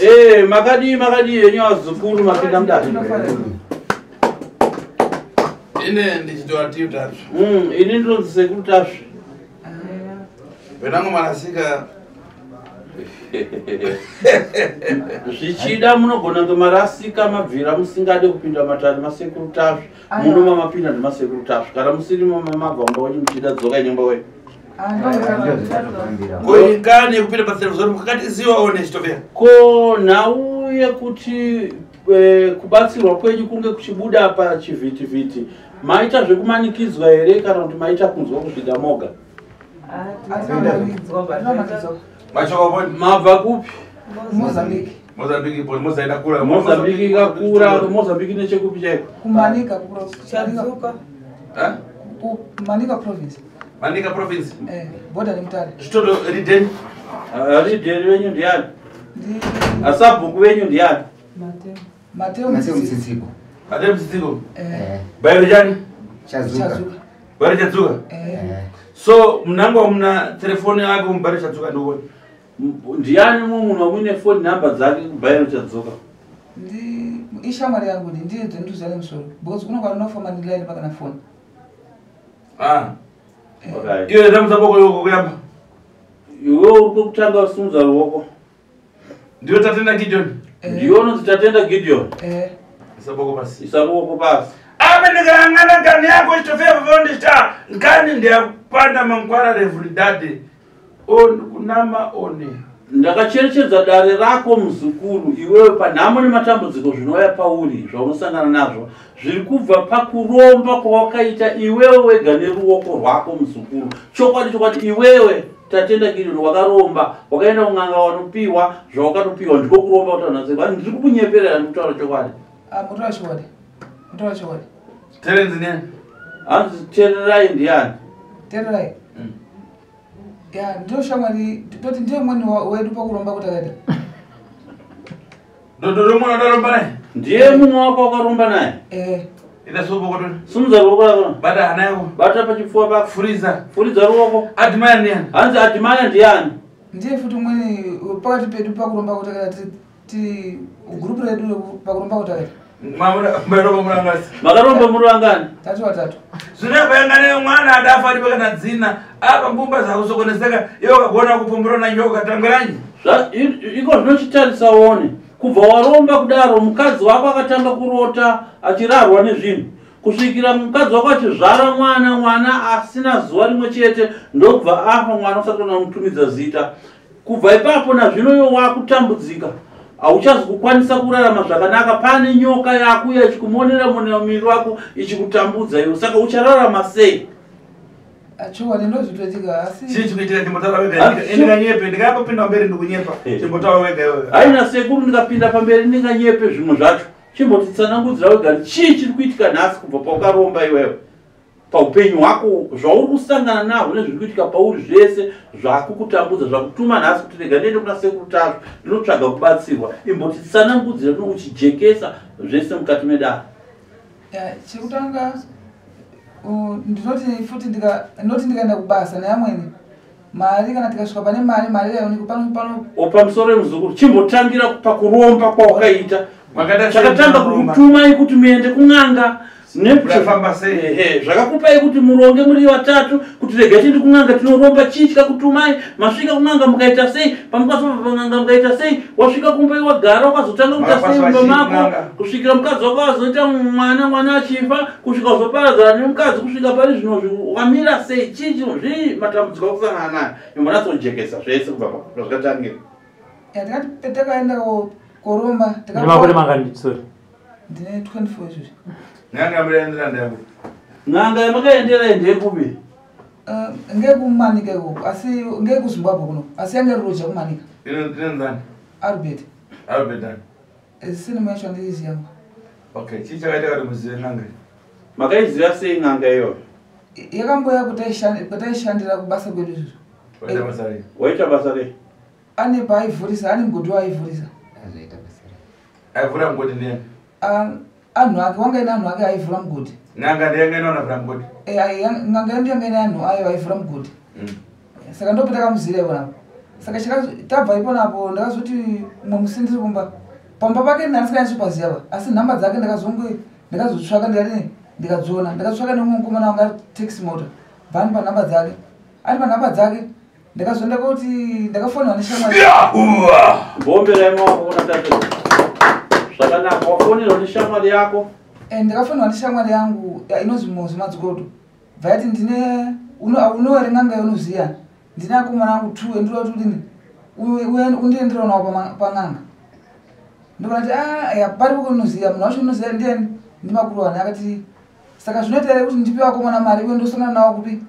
Eh, makadii makadii yenye wazukuru mapinda mdani ine ndichitoa tiu tatu Mm, ini ndinonzi sekuru tasvi penango marasika zvichida munogona kunge marasika mabvira musingade kupinda matari masekuru tasvi muno mamapinda ndemasekuru tasvi kana musirimo mamabva wenyu muchida dzoka inyomba we koikani yekupinda pathelevizoni mukakati ziwawo nechitopera ko nhau yekuti eh, kubatsirwa kwenyu kunge kuchibuda pachivhitivhiti maita zvekumanikidzwa here kana kuti maita kunzwa kuzvida moga? Machokoponi mabva kupi? Mozambiki. Ikakura mozambiki nechekupi chaiko Mandinga province. Eh, boda ni mtani. Chitoto riden. Ah, riden wenyu ndi yani? Ndi. Asabu wenyu ndi yani? Mateo. Mateo Msisigo. Mateo Msisigo. Eh. eh. Bayero jani? Chazuka. Chazuka. Chazuka. Eh. eh. So mnango mna telefoni yako mbayero Chazuka ndio wewe. Ndiani mu munhu amune phone number dzake kubayero Chazuka? Ndi ishamwari yangu ndi ndiye ndinotuzale musoro because kunonga ndinofamba ndilale pakana foni. Ah. Okay. iwe ndamuzaboko yoko kuyamba iwe uri kwekutanga usimudza ruoko ndiyo tatenda gideon ndiwe unonzi tatenda gideon. Saboko pasi isa ruoko pasi ame ndikayang'ana ngani yako chitofea vavondita ngani ndiyapanda mangwara revhuridhadhe o ndikunama one ndakacherechedza dare rako muzukuru iwewe panhamo nematambudziko zvinouya pauri zvaunosangana nazvo zviri kubva pakuromba kwawakaita iwewe wega neruoko rwako muzukuru. Chokwadi chokwadi iwewe tatenda gideon wakaromba wakaenda kun'anga wanopiwa zvawakanopiwa ndiko kuromba kutaura ndiri kukunyeperera ndikutaura chokwadi? Mutaura chokwadi mutaura chokwadi. Terenzi neni hanzi tererai ndiani? Tererai. Mm. Ya ndiyo shamwari toti ndiye mweni wa- wedu pakuromba kuti akaita dododomwana udaromba naye? Ndiye mumwe wako wakaromba naye. Eh, ita sobokotoni simudza ruoko bata hana yako. Bata pachipfuwa pako. Furiza. Furidza ruoko. Adimaya ndiyani hanzi adhimaya ndiani ndiye futi umweni pakati pedu pakuromba kuti akaita ti- ti gurupu redu pakuromba kuti akaita makaromba muri vangani tatu watatu. Zvinapayangane mwana adafa ari pakana dzina apa mbumba zakusokoneseka iwe ukagona kupfumbura na nyoka tangiranyi Zva- i- iko zvinochitarisa one kubva waromba kudaro mukadzi wako akatanga kurota achirarwa nezvinhu. Kusvikira mukadzi wako achizvara mwana mwana asina zuva rimwe chete ndokubva afa mwana usati kana kumutumidza zita. Kubva ipapo nazvino iwe wakutambudzika hauchazi kukwanisa kurarama zvakanaka. Pane nyoka yakuya ichikumonera mumiri wako ichikutambudza iwe saka uchararama sei? Chokwadi ndo zvitoitika chii asi chikuitira chimbotaura Ah, wega? Indinganyepe ndingayambopinda mberi ndikunyepa Eh. chimbotaura wega iwe haina sekuru ndikapinda pamberi ndinganyepe zvimwe zvacho. Chimbotitsanangudzira wega. Chii chiri kuitika nhasi kubva paukaromba iwewe paupenyu hwako zvauri kusangana nahwo nezviri kuitika pauri zvese zvakukutambudza zvakutuma nhasi kuti rega ndiende kuna sekuru tazvo ndinotsvaga kubatsirwa. Imbotitsanangudzira no uchijekesa zvese mukati medare chekutanga ndinoti futi ndika- ndinoti ndikaenda kubasa neamweni. Mari kana tikasvika pane mari mari yaoneko pano pano. Opamusoro emuzukuru chimbotangira pakuromba kwawakaita chakatanga sei kuromba? kukutumai kuti muende kun'anga Ne- Murafamba sei? Ehe, zvakakupai kuti muronge muri vatatu kuti regai tindi kun'anga tinoromba chii chikakutumai masvika kun'anga mukaita sei pamukazobva pan'anga mukaita sei wasvika kumba wagara wakazotanga kuita sei mumba mako kusvikira mukadzi wako azoita mwana mwana achifa kusvika uzoparadzana nemukadzi kusvika pari zvino zvi- wamira sei chii chino zvii matambudziko akusangana nayo imbonatsorijekesa zvese kubva pazvikatangira yatikati petakaenda ko- koromba mangani sorry. Ndine 24 izvozvi. Nyanga miraendera ndako n'anga yamakaendera ndekupi Uh, ngekumanika ikoko asi ngekuzimbabwe kuno asi yange ruroja kumanika. Inenzani albert. Albedani sinema yacho andiiziyangu okay chii chakaita kuti muzive nanga? Makaiziva sei n'anga iyoyo yakamboya pataishandira kubasa kwedu izvozvo. Waita basa rei ane paaivhurisa ane mugodhi waaivhurisa aivhura mugodi ndiani anhu ake wanga ine anhu ake aivhura mugodhi nyanga ndiyanga inaona vhura mugodi? Nganga yedu yanga ine anhu ayo aivhura mugodhi saka ndopetakamuziva ivonapo saka chikazo- tabva iponapo ndakazoti mwe musi ndiri kumba pamba pake ndandisikayandichipaziva pa asi nhamba dzake ndakazonge ndakazotsvaka ndikati ndikadziona ndakatsvaka nemumwe mukomana wanga taxi motor. Bvani panhamba dzake. Ari panhamba dzake ndakazoenda kuti ndakafonera neshamwari yahuwa mbomberai maoko zvakanaka wafonirwa neshamwari yako? Eh, ndakafonera neshamwari yangu. Ya, inonzi mozi madzikoto bvaiti ndine unowere nganga unoziya ndine akomana angu two endira kuti udini undienderawo nawo pama- pang'anga ndokati aya pari poko unoziya munhu wacho unoziya ndiani ndimakuru wani akati saka zvinoita here kuti ndipe vakomana mari iwe ndosangana nawo kupi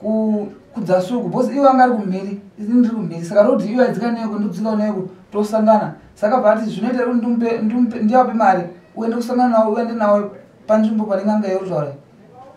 ku- kudzasuku bhosi iwe anga ari kumhiri ini ndiri kumhiri saka rodi iwe adzika neeko ndodzika neeko tosangana saka bva ati zvinoita kuti ndivape mari uende kusangana nawo uende nawo panzvimbo pane nganga yerutaura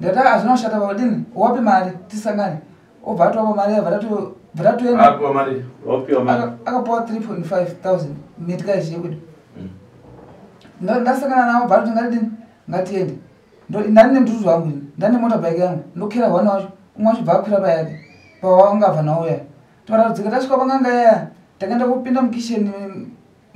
ndikati "Ah, hazvina kushata paudini wape mari tisangane. Obva atoapa mari iya bva tatoenda apiwa mari wapiwa mari. Aka- akapawa 3.5000 metikaizhi yekuti Nda- ndasangana navo bharuti ngatidini ngatiende ndani nemututu wangu ini? Ndani nemotobhike yangu? Ndokera hwana wacho umwe wacho bva akwira payake. Pawangabva nawo ya timaratidzika tasvika panganga yaya. Takaenda kupinda mukisheni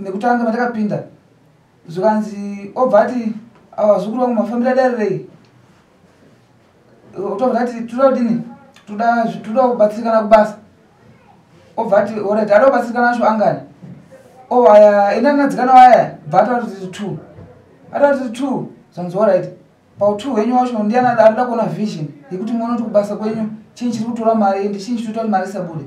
nekutanga matakapinda. Zvikanzi obva ati awa zukuru vangu mafambira darirei tobva tati toda kudini? Toda kubatsirikana kubasa. Obva ati orit ada kubatsirikana acho angani? O aya ina nadzikana waya bva atatiti two. Atatiti two? Zvanzi orit pau-two wenyu wacho ndiani ada ada kuona vision yekuti muone kuti kubasa kwenyu chii chiri kutora mari ende chii chiri kuita kuti mari isabude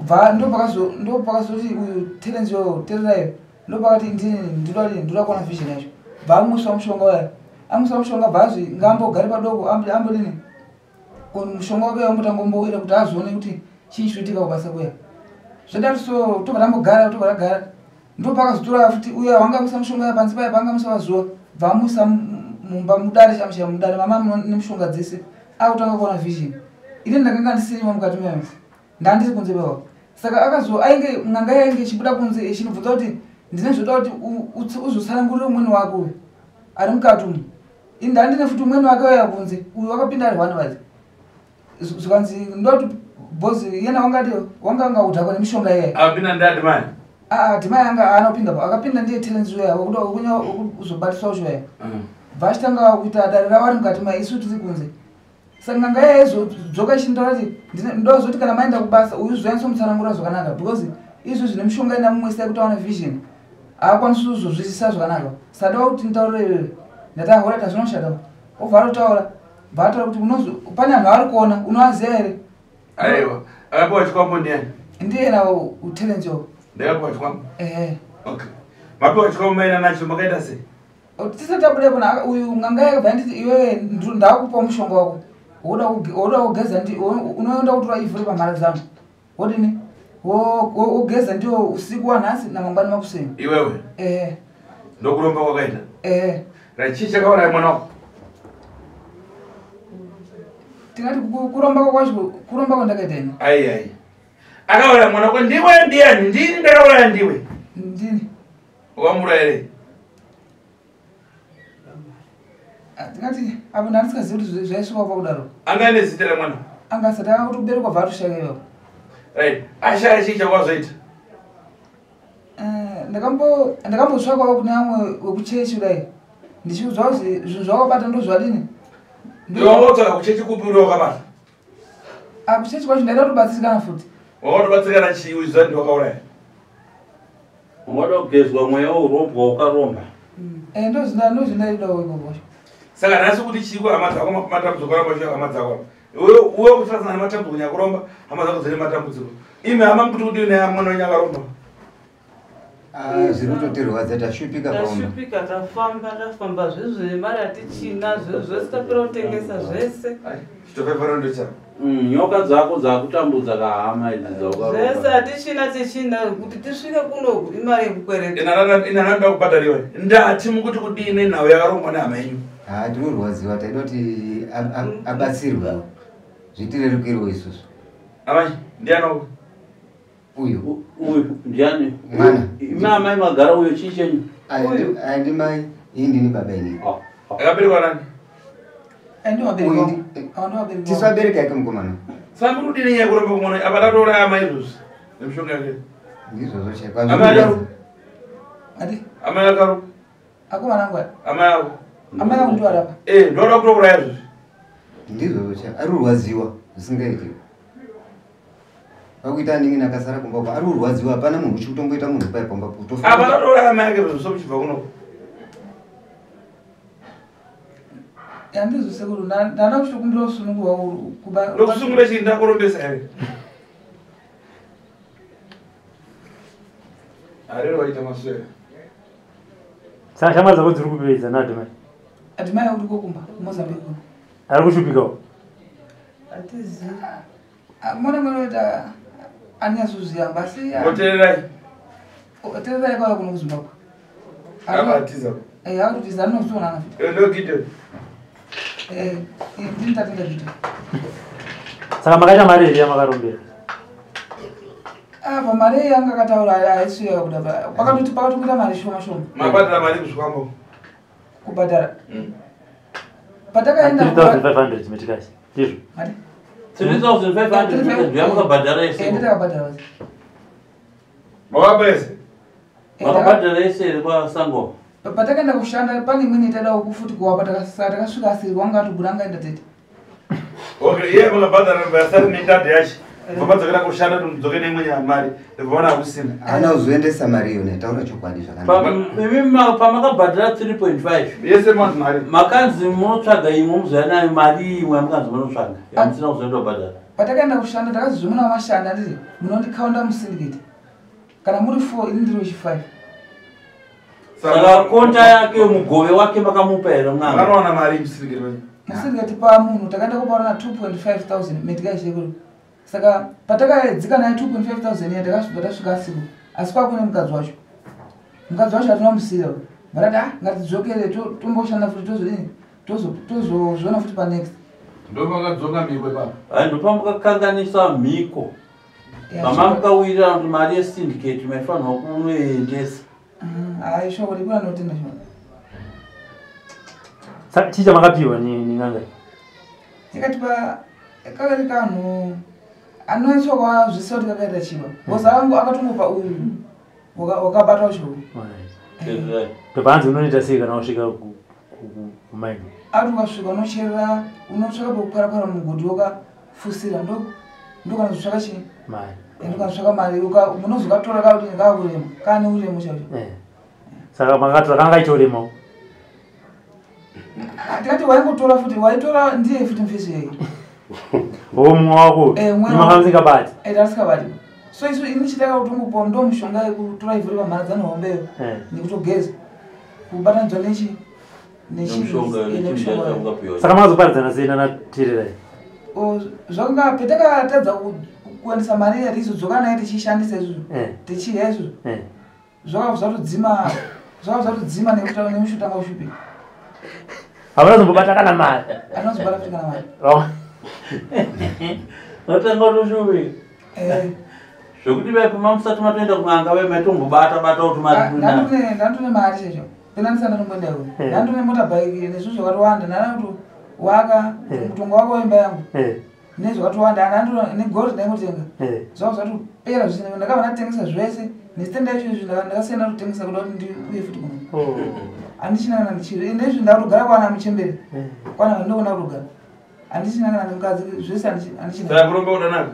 bva ndopakazo- ndopakazoti uyu terenziyo tererayo ndopakati ndini ndinoda ndinoda kuona vision yacho bva amuswa mushonga waya amuswa mushonga bva azvi ngaambogari padoko ambo- ambodini mushonga wake wambotanga umbowira kuti azoone kuti chii chinoitika kubasa kuya zvodati so tobva tambogara tobva tagara ndopakazotora futi uya wanga amusa mushonga panzi paya panga amusa pazuva bva amusa mu- mumba mudare chamusha mudare mama nemushonga dzese akutanga kuona vision ini ndakanga ndisirimo mukati meyo ndandiri kunze pewa saka akazo ainge n'anga yainge ichibuda kunze ichinibvunza kuti ndine zvoda kuti uzotsanangurire umweni wako uyu ari mukati umu. Ini ndandine futi umweni wake waya kunze uyu wakapinda ari hwane vazi zvikanzi ndoti bhozi iyena wangati wanga ngaudhakwa nemishonga iyaya apinda ndati mani aa dhimai anga anopinda po akapinda ndiye talenzi uya wakuda ukunya uzobatiswa uchoya bva achitanga kuita dare ravo ari mukati mai isu tiri kunze saka nganga yaya izodzoka ichinitaura kuti ndozoti kana maenda kubasa uyu zoyanisa mutsanangura zvakanaka because izvo zvine mishonga ina mumwe sai kuti awana vision haakwanisi uzozwisisa zvakanaka. Sadava kuti nditaurire iwewe ndati ahora tazvinoshata obva atotaura bva ataura kuti pane anhu ari kuona unoaziva here aiwa akapiwa chikwambo ndiani? Ndiyena utelenziwo ndakapiwa chikwambo ehe. Okay. Mapiwa chikwambo maina nacho makaita sei? Tisati tabude kuna uyu nganga yakabva nditi iwewe ndakupa mushonga wako woda kuge- woda kugeza unoenda kutora ivhuri pamharadzano wodini? Wo- wo- wogeza ndiwo usiku wanhasi namangwani makuseni iwewe? Ehe ndokuromba kwakaita ehe rachii chakauraya mwana wako? Tingati ku- kuromba kwakwacho kuromba kwandakaita ini ai ai. Akauraya mwana wako ndiwe ndiani? Ndini ndakauraya ndiwe? Ndini. Wamura Ah, tingati apo ndandisikazivi kuti zvi- zvaisvika pakudaro anga ane zita remwana anga asati anga kuti kuberekwa bva atoshaka ivapo right ashaya chii chakwazoita Eh, ndakambo- ndakambotsvakawo kune amwe wekuchechi kudai. Ndichiudzwa kuti zvinhu zvakabata ndozvadini iwawotsvaka kuchechi kupi uri wakabata? Akuchechi kwacho ndaida kutobatsirikana futi wakatobatsirikana chii uziva ndi wakauraya? Ungoda kugezwa mweya urombwa ukaromba. Eh, ndozvinda ndozvindaidawo ikokosho saka nhasi kuti chiko hama dzako matambudziko aramba chio hama dzako uwe uwe kutasana nematambudziko nyakuromba hama dzako dzine matambudziko. Imi hama kuti kuti une mwana wenyakaromba Ah, zviri kutotirwadza tashupika tashupika tafamba tafamba zvezve mari hatichina zvese tapera kutengesa zvese. chitofefara ndochako Mm, nyoka dzako dzakutambudza kahama idzi zvese dzaukaromba hatichina tichina kuti tisvike kunoku imari yekukwereta ina nanoda kubhadhariwa. Ndati mukuti kudini nhau yakarongwa nehama yenyu ha tinorwadziwa taida kuti ab- ab- abatsirwe zvitirerukirwe isusu. Amai ndianoko uyu? Uyu. Ndiani? Mwana. imi amai magara uyo chii chenyu? Aindi mai iyi ndini baba ini. Ah, ah. akaberekwa nani? Tisu abereka yake mukomana. Saka kuti udini nyakuromba kumona? Apa tatouraya ama izvozvi nemishonga yake? Ndizvozvo chai amai ati? Amai yako akomana aya amai yako amai angu ndiwo arapa Eh, ndoda kutouraya izvozvi ndizvozvo chai ari urwadziwa zvisingaiti. Pakuita aningi nakasara kumba uko? Ari urwadziwa hapana munhu uchi kutomboita munhu pai pamba apa katouraya amai yake zvezvo muchibva kunoko handizo sekuru ndanda kuchitokumbira kusunungurwa kuba ndokusungura chii ndakurombesa here harero waita maswera saka shama dzako dziri kupedza nadhi mai ati mai uri kokumba kumozambique kuno ari kushupikawo hatizivi mona mwenoita anyazoziyamba asi ngotererai tererai kwaya kuno kuzimbabwe akutiza anozionana ndogidhoni ndinitatenda vita saka makaita mari here yamakarombera apa mari yanga akataura aisiya kuda pakatoti pakati kuita mari shoma shoma. Mabhatira mari kusvikwambo kubhadhara. Patakaenda 3500 chimetikashi ndizvo. 3500 ndiyamukabhadhara ese. Nditakabhadhara makabese makabhadhara ese here kwasango patakaenda kushanda pane imweni itadawo kufuti kuwapa takasvika asiri wanga atogura angaenda tete. Okay iye makabhadhara vasari netadhi yacho vamadzokera kushanda tomudzoke neimwe nyamari vaona hakusina. Haana kuzoendesa mari iyona taura chokwadi zvakanaka. Imi pamakabhadhara 3.5 yese manzi mari. Makanzi munotsvaga imwe muzoya nayo mari imwe yamukanzi munotsvaga. Yamusina kuzoenda kubhadhara. Patakaenda kushanda takazizve muna mashanda nditi munondikaunda musindikiti kana muri 4 ini ndiri wechi5 saka konta yake mugove wake makamupa here mwana. Vanowana mari wenyu. Musindikiti pamunhu takaenda kupaurana 2.5000 medikaishekuru saka patakadzika naye 2.5000 iya takasvibva tasvika asiku asi kwakune mukadzi wacho. Mukadzi wacho hatinomusira varati ah ngatidzokere to- tomboshanda futi tozodini? Tozo- tozozviona futi panext. Ndomakadzoka mikwe papa hai ndopamukakanganisa mhiko. Ya, mama mukawirira kuti mari yesyndicate maifanirwa kunoendesa Mhm, hai shoko rikura notenda shoko saka chii chamakapiwa ni ni ng'anga ikatipa kakari kanhu anoitsvakwa zvise kuti kakaita chiva bhosi akangu akatongopa uyu waka- wakabata ushoko teerai topanzi unoita sei kana wasvika ku- ku- ku- kumaini? Ati ukasvika unocherera unotsvaka pekuparapara mugodhi wakafusira ndo ndokana zotsvaka chii mari ndokanatsvaka mari uka- munozokatora kakuti ndikakurema kaane uremu chacho. Eh. saka makatora kanga ichioremawo tikati waingotora futi waitora ndiye futi mfesi yake oo mumwe wako Eh, mumwe imakamzingabati tarisingabati so isu ini chitaka kutongopuwa ndo mishonga yekutora ivhuri pamharadzano hombeyo nekutogeza kubatanidzwa nechi nemushonga nemishonga nechimukapiwa saka makazoparidzana sei nanatererai zvakanga petakatadza ku- kuendesa mari yati izodzoka naye tichishandisa isusu Eh. tichidya zvakabva zvatodzima zvakabva zvatodzima kana mari. Futi kana mari notanga toshuvika Eh, zvokuti vaipima musati matoenda kun'anga vai maitombobata bata kuti mari ah, ndandone mari checho. Pena ndisanda tomboenda iwe. Eh. ndandone motabhaiki nezvinhu zvakatowanda ndana kuti waka Eh. mutongo wako wemba yangu. Nezvakatowanda ndando negori ndaingotenga eh. zvava zvatopera zvese ndakava ndatengesa zvese. Nesitenda yacho izvi ndaka- ndakasiya ndatotengesa kuda kuti ndiuye futi kuno handichina kana ndichiri nezvi ndakatogara kwana muchembere. Eh. kwana ndokona kutogara handichina kana ndimukadzi zvese handichi- handichina saka kuromba kudanaka?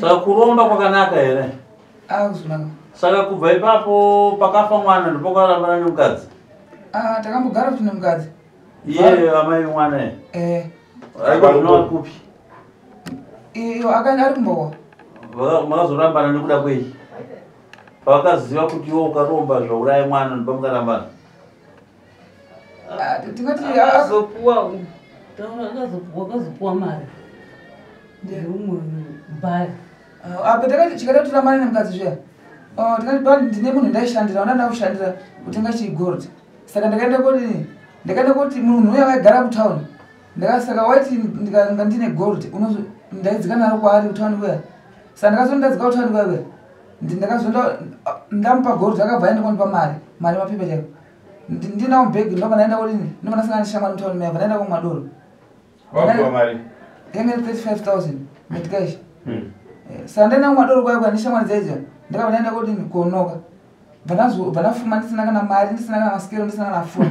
Saka kuromba kwakanaka here? Akuzonaka saka kubva ipapo pakafa mwana ndopakarambana nemukadzi takambogara futi nemukadzi iye amai mwana e Eh, aikozvinowa kupi iyo ari kumbowa makazorambana nekuda kwei? Pavakaziva kuti iwe ukaromba zvauraya mwana ndopamukarambana Ah, tingati ah, akazopuwa taura akazopuwa akazopuwa mari ndeumwe ah, apa takati chikada kutora mari nemukadzi zviya? Tikati pa ndine munhu ndaishandira ona ndakushandira kutenga chigold saka ndakaenda koti ndakaenda kuti munhu uya vaigara kutauni ndakasaka waiti ndikanga ndine gold ndaidzika naro kwaari kutauni kuya saka ndakazondadzika kutauni kuya kuya ndakazonda ndamupa gold akabva aenda kondipa mari mari mapepa Ndi- ndinawo bhegi ndobva ndaenda kodini ndobva ndasangana neshamwari mutauni maya bva ndaenda komadoro wapuwa mari? Yange 35000 medcash Mm. Eh, saka ndaenda kumadoro kwayo kwa ndishamwari dzaidza ndakabva ndaenda kodini kuonoka bvanafuma ndisina kana mari ndisina kana masikero ndisina kana foni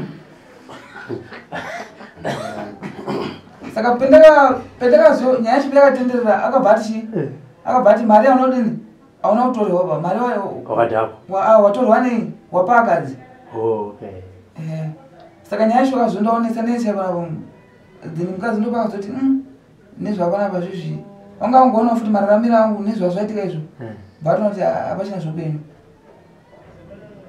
saka pendaka pendakazo nyaya yacho pendakatenderera akabva ati akabva ati mari auna kudini hauna kutorwa ba mari wa- wakadhakwa wa- ah, watorwa nei wapa akadzi okay. Eh, saka nyaya yacho akazondaonesa nechaipanapo then mukadzi ndopakazoti nezvapanapa zvizvi vanga vangoona futi mararamiro angu nezvazvaitika izvo. Vatonoti hapachina zvopenyu.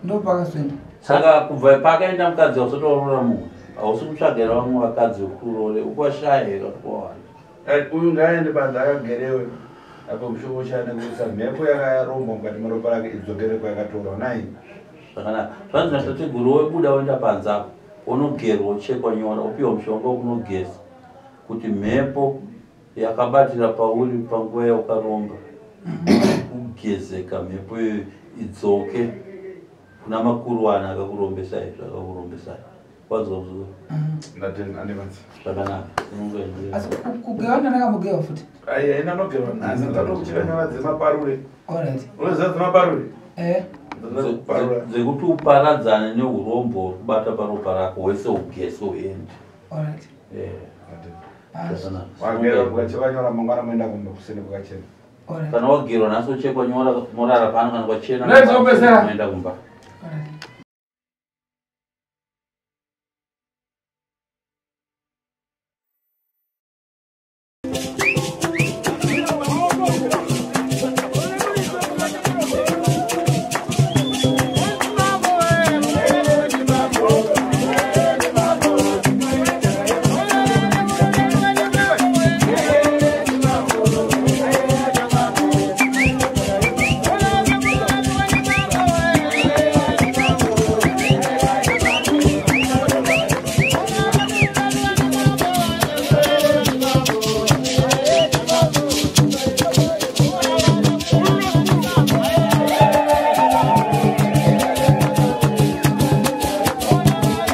Ndopakazoenda saka kubva pakaenda mukadzi ausotorora mumwe hausi kutsvagera vamwe vakadzi vekurore ukwashayeka kwawanda Eh, uyu ngaaende panza akagerewe apo mushoko chane kuisa mhepo yakaromba mukati meropa rake idzokere kwayakatorwa nai. Zvakanaka. Zvanzi natateguru webuda woenda panzako unogerwa uchekwa nyora upiwa mushonga wekunogeza kuti mhepo yakabatira pauri panguva yaukaromba kugezeka mhepo iyoyo idzoke kuna makuruwana akakurombesai zvakakurombesai zvakanaka. Futi? Nhasi ndatokuchira nyora dzemaparure. Unoziva dzemaparure? Eh? dzemaparura dzekuti uparadzane neurombo huri kubata paropa rako wese ugese uende. Kwakachena. Alright. Kana wagerwa nhasi uchekwa nyora morara pano kana kwachena moenda kumba